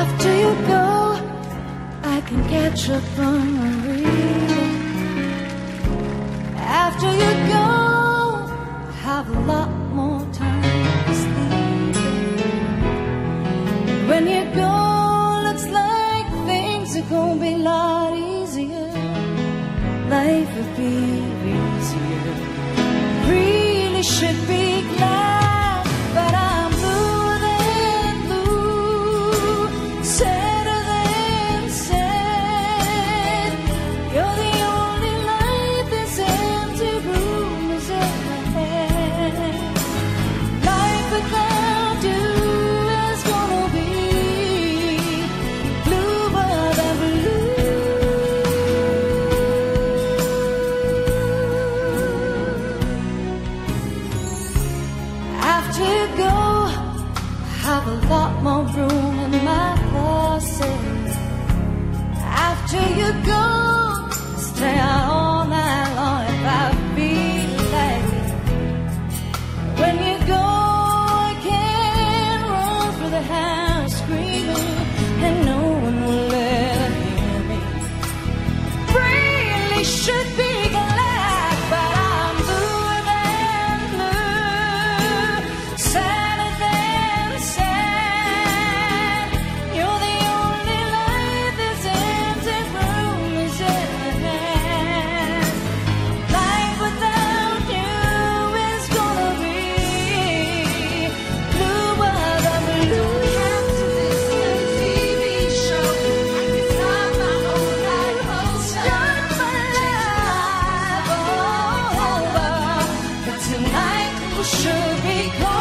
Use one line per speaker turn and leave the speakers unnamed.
After you go, I can catch up on my reel. After you go, I have a lot more time to sleep. When you go, looks like things are gonna be a lot easier. Life would be easier. Really should be. say I should be called.